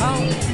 home.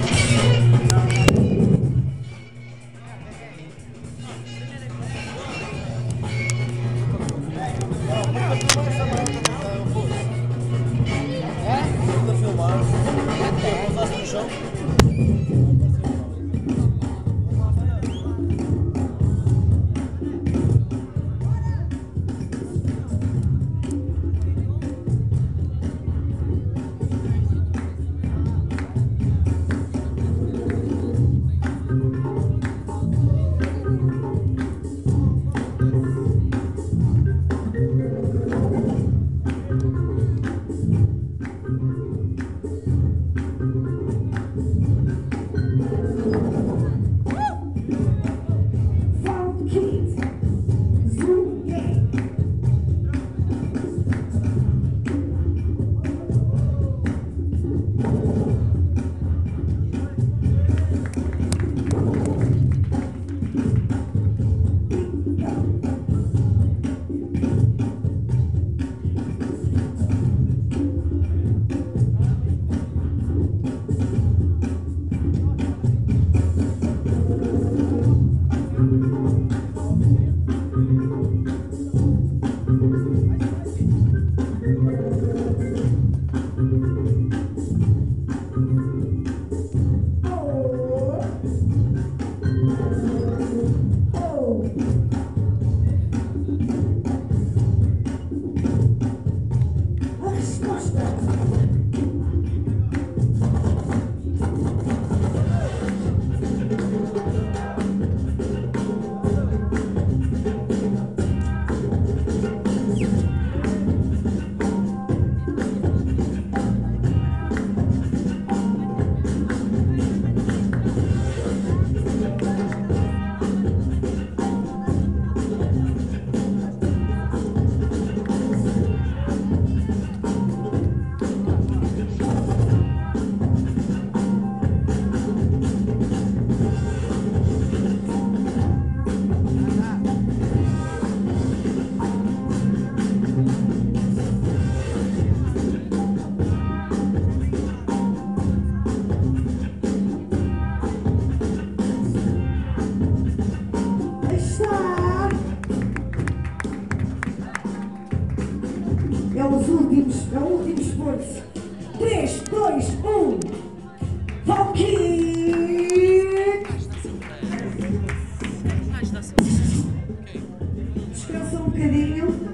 Thank you. Últimos, é o último esforço. 3, 2, 1. Valkyrie! Descansa um bocadinho.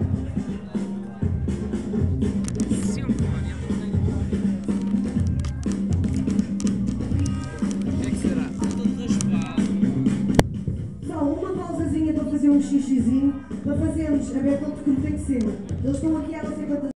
Fazer um xixizinho, para fazermos a backup como tem que ser. Eles estão aqui há não sei quantas